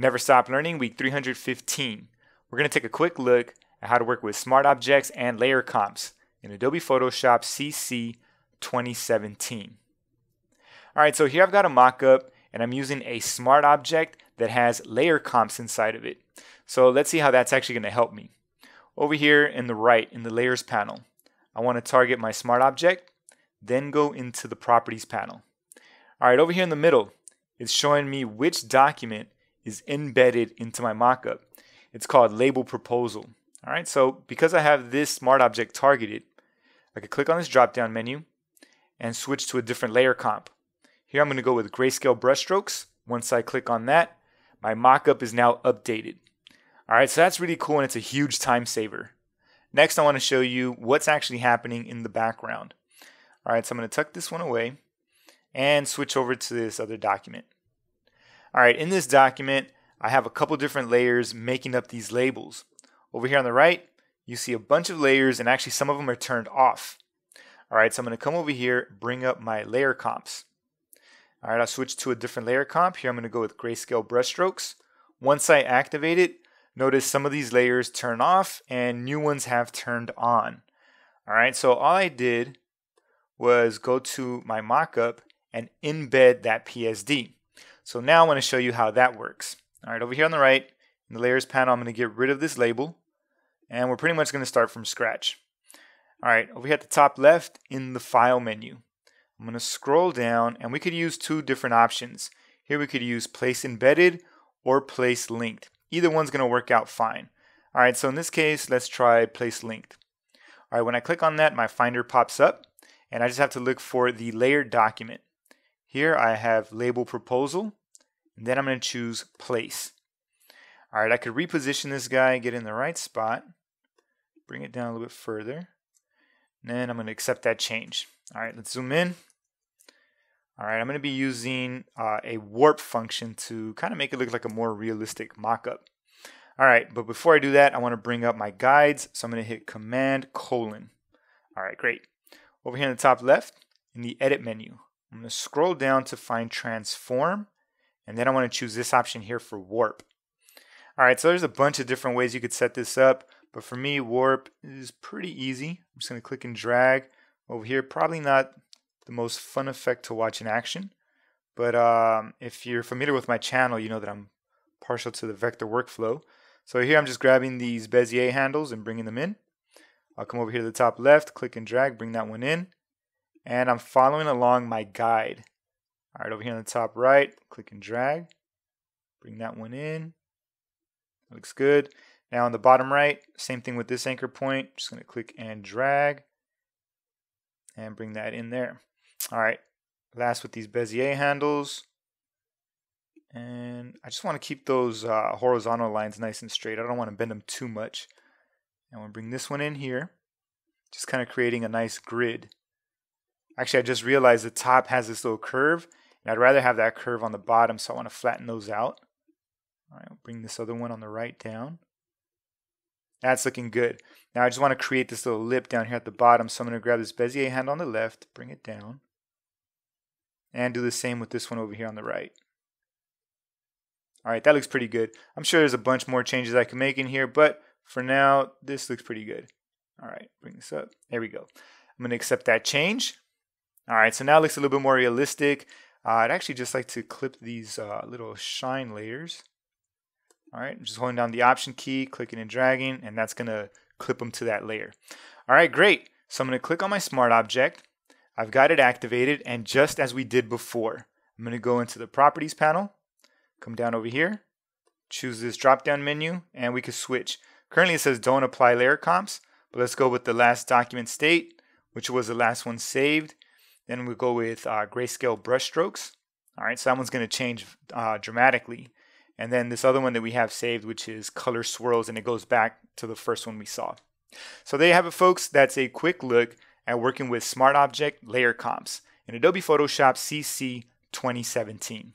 Never Stop Learning, week 315. We're going to take a quick look at how to work with smart objects and layer comps in Adobe Photoshop CC 2017. All right, so here I've got a mock-up and I'm using a smart object that has layer comps inside of it. So let's see how that's actually going to help me. Over here in the right, in the layers panel, I want to target my smart object, then go into the properties panel. All right, over here in the middle, it's showing me which document is embedded into my mockup. It's called label proposal. All right, so because I have this smart object targeted, I could click on this drop down menu and switch to a different layer comp. Here I'm going to go with grayscale brushstrokes. Once I click on that, my mockup is now updated. All right, so that's really cool and it's a huge time saver. Next, I want to show you what's actually happening in the background. All right, so I'm going to tuck this one away and switch over to this other document. All right, in this document, I have a couple different layers making up these labels. Over here on the right, you see a bunch of layers and actually some of them are turned off. All right, so I'm going to come over here, bring up my layer comps. All right, I'll switch to a different layer comp. Here I'm going to go with grayscale brushstrokes. Once I activate it, notice some of these layers turn off and new ones have turned on. All right, so all I did was go to my mockup and embed that PSD. So now I want to show you how that works. All right, over here on the right, in the layers panel, I'm going to get rid of this label and we're pretty much going to start from scratch. All right, over here at the top left in the file menu, I'm going to scroll down and we could use two different options. Here we could use place embedded or place linked. Either one's going to work out fine. All right, so in this case, let's try place linked. All right, when I click on that, my finder pops up and I just have to look for the layered document. Here I have label proposal and then I'm going to choose place. All right, I could reposition this guy, get in the right spot, bring it down a little bit further. And then I'm going to accept that change. All right, let's zoom in. All right, I'm going to be using uh, a warp function to kind of make it look like a more realistic mockup. All right, but before I do that, I want to bring up my guides. So I'm going to hit Command colon. All right, great. Over here in the top left, in the Edit menu, I'm going to scroll down to find Transform and then I want to choose this option here for warp. All right, so there's a bunch of different ways you could set this up, but for me, warp is pretty easy. I'm just going to click and drag over here. Probably not the most fun effect to watch in action, but um, if you're familiar with my channel, you know that I'm partial to the vector workflow. So here I'm just grabbing these Bezier handles and bringing them in. I'll come over here to the top left, click and drag, bring that one in, and I'm following along my guide. All right, over here on the top right, click and drag. Bring that one in. Looks good. Now on the bottom right, same thing with this anchor point. Just going to click and drag and bring that in there. All right, last with these Bezier handles. And I just want to keep those uh, horizontal lines nice and straight. I don't want to bend them too much. And we'll bring this one in here, just kind of creating a nice grid. Actually, I just realized the top has this little curve, and I'd rather have that curve on the bottom, so I want to flatten those out. All right, I'll bring this other one on the right down. That's looking good. Now I just want to create this little lip down here at the bottom, so I'm going to grab this Bezier hand on the left, bring it down, and do the same with this one over here on the right. All right, that looks pretty good. I'm sure there's a bunch more changes I can make in here, but for now, this looks pretty good. All right, bring this up. There we go. I'm going to accept that change. All right, so now it looks a little bit more realistic. Uh, I'd actually just like to clip these uh, little shine layers. All right, I'm just holding down the option key, clicking and dragging, and that's gonna clip them to that layer. All right, great. So I'm gonna click on my smart object. I've got it activated, and just as we did before, I'm gonna go into the properties panel, come down over here, choose this drop down menu, and we can switch. Currently it says don't apply layer comps, but let's go with the last document state, which was the last one saved. Then we go with uh, grayscale brushstrokes. All right, so that one's going to change uh, dramatically. And then this other one that we have saved, which is color swirls, and it goes back to the first one we saw. So there you have it, folks. That's a quick look at working with Smart Object Layer Comps in Adobe Photoshop CC 2017.